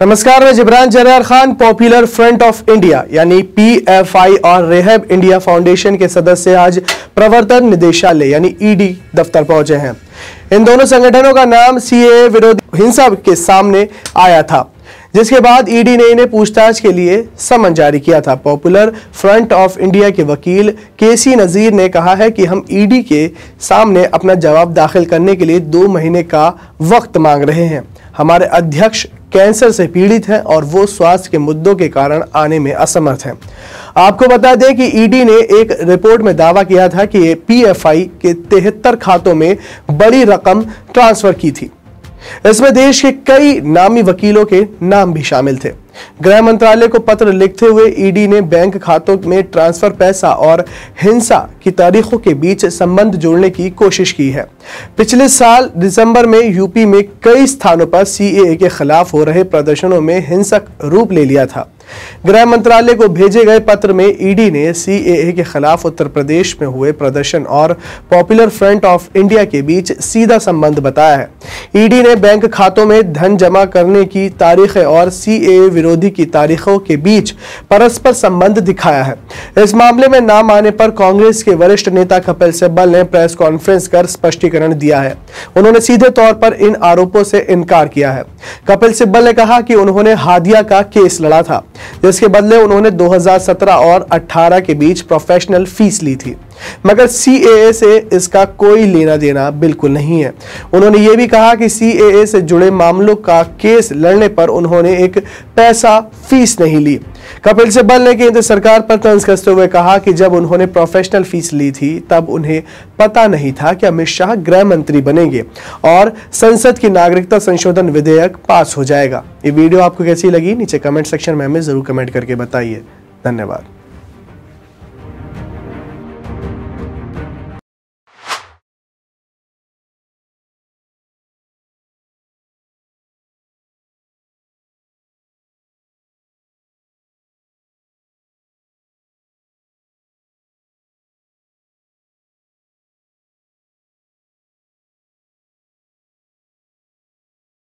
नमस्कार, मैं Jibran Zarar Khan popular front of India यानी पीएफआई और रेहब इंडिया फाउंडेशन के सदस्य आज प्रवर्तन निदेशालय, यानी ईडी दफ्तर पहुँचे हैं। इन दोनों संगठनों का नाम सीए विरोधी हिंसा के सामने आया था, जिसके बाद ईडी ने इन्हें पूछताछ के लिए समन जारी किया था। पॉपुलर फ्रंट ऑफ़ इंडिया के वकील केसी नजीर ने कहा है कि हम ईडी के सामने अपना जवाब दाखिल करने के लिए दो महीने का वक्त मांग रहे हैं। हमारे अध्यक्ष कैंसर से पीड़ित हैं और वो स्वास्थ्य के मुद्दों के कारण आने में असमर्थ हैं। आपको बता दें कि ईडी ने एक रिपोर्ट में दावा किया था कि पीएफआई के तिहत्तर खातों में बड़ी रकम ट्रांसफ़र की थी। इसमें देश के कई नामी वकीलों के नाम भी शामिल थे। गृह मंत्रालय को पत्र लिखते हुए ईडी ने बैंक खातों में ट्रांसफ़र पैसा और हिंसा की तारीखों के बीच संबंध जोड़ने की कोशिश की है। पिछले साल दिसंबर में यूपी में कई स्थानों पर सीएए के खिलाफ हो रहे प्रदर्शनों में हिंसक रूप ले लिया था। गृह मंत्रालय को भेजे गए पत्र में ईडी ने सीएए के खिलाफ उत्तर प्रदेश में हुए प्रदर्शन और पॉपुलर फ्रंट ऑफ़ इंडिया के बीच सीधा संबंध बताया है। ईडी ने बैंक खातों में धन जमा करने की तारीखें और सीएए विरोधी की तारीखों के बीच परस्पर संबंध दिखाया है। इस मामले में नाम आने पर कांग्रेस के वरिष्ठ नेता कपिल सिब्बल ने प्रेस कॉन्फ्रेंस कर स्पष्टीकरण दिया है। उन्होंने सीधे तौर पर इन आरोपों से इनकार किया है। कपिल सिब्बल ने कहा कि उन्होंने हादिया का केस लड़ा था। जिसके बदले उन्होंने 2017 और 18 के बीच प्रोफेशनल फ़ीस ली थी। मगर सी से इसका कोई लेना देना बिल्कुल नहीं है। उन्होंने ये भी कहा कि सी से जुड़े मामलों का केस लड़ने पर उन्होंने एक पैसा फ़ीस नहीं ली। कपिल सिब्बल ने केंद्र सरकार पर तंज कसते हुए कहा कि जब उन्होंने प्रोफेशनल फ़ीस ली थी, तब उन्हें पता नहीं था कि अमित शाह गृह मंत्री बनेंगे और संसद की नागरिकता संशोधन विधेयक पास हो जाएगा। ये वीडियो आपको कैसी लगी? नीचे कमेंट सेक्शन में हमें ज़रूर कमेंट करके बताइए। धन्यवाद।